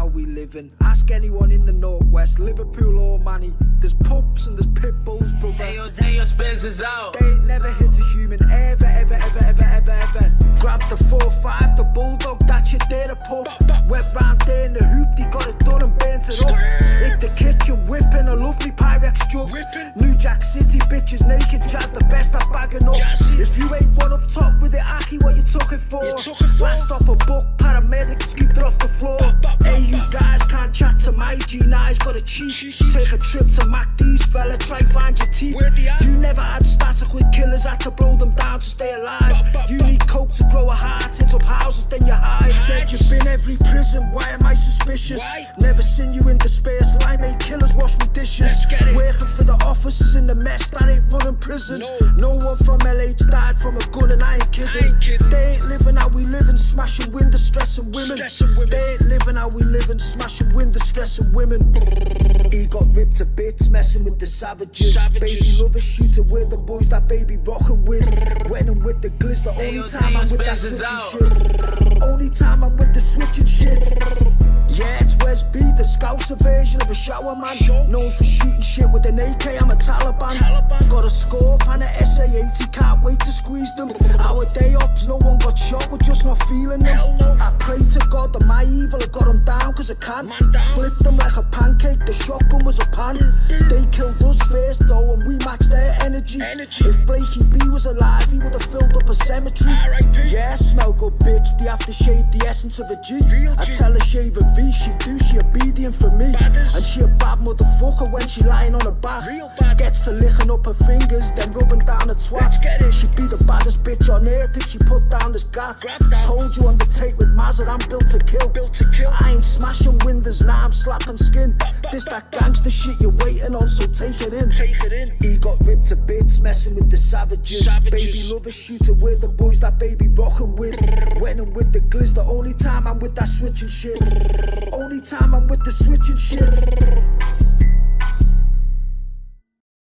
how we living. Ask anyone in the northwest, Liverpool or Manny. There's pubs and there's pit bulls, brother. Ayo, Zayo Spencer's out. They ain't never hit a human ever, ever, ever, ever, ever, ever. Grab the 4-5, the bulldog, that shit there the pub. Went round there in the hoop, they got it done and burnt it up. Hit the kitchen, whipping a lovely Pyrex jug. New Jack City bitches naked, jazz the best at bagging up. If you ain't one up top took it for? Last off a book, paramedic scooped it off the floor. Hey, you guys can't chat to my G9's got a cheat. Take a trip to MacD's, fella, try find your teeth. You never had static with killers, had to blow them down to stay alive. You need coke to grow a heart, hit up houses, then you hide. Said you've been every prison, why am I suspicious? Never seen you in despair, so I made killers wash me dishes. Working the officers in the mess, that ain't running prison. No one from LH died from a gun, and I ain't kidding. They ain't living how we living, smashing windows, stressing women. They ain't living how we living, smashing windows, stressing women. He got ripped to bits, messing with the savages. Baby lover shooter with the boys that baby rockin' with. When I'm with the glitz, the only yo, time I'm with that switching shit. Only time I'm with the switching shit. Version of a shower man. Known for shooting shit with an AK, I'm a Taliban. Got a scope and a SA-80, can't wait to squeeze them. Our day ups, no one got shot, we're just not feeling them. I pray to God that my evil, I got them down cause I can. Flip them like a pancake, the shotgun was a pan. They killed us first though, and we matched their energy. If Blakey B was alive, he would have filled up a cemetery. Yeah, smell bitch. They have to shave the essence of a G. I tell her shave a V, she do, she obedient for me. And she a bad motherfucker when she lying on her back. Gets to licking up her fingers, then rubbing down her twat. She be the baddest bitch on earth if she put down this gat. Told you on the tape with Mazza, I'm built to kill. I ain't smashing windows, now I'm slapping skin. This that gangster shit you're waiting on, so take it in. He got ripped to bits, messing with the savages. Baby lover shooter with the boys that baby rockin' with. When I'm with the glitz, the only time I'm with that switching shit. Only time I'm with the switching shit.